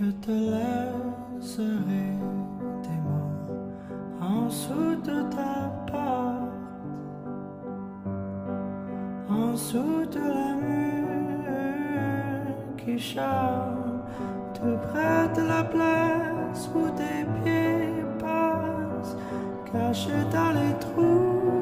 Je te laisserai tes mots en dessous de ta porte, en dessous de la mur qui chante, tout près de la place où tes pieds passent, cachés dans les trous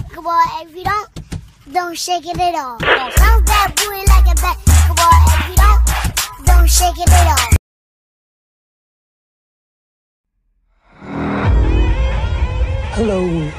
basketball. If you don't, don't shake it at all. Bounce that booty like a basketball. If you don't, don't shake it at all. Hello,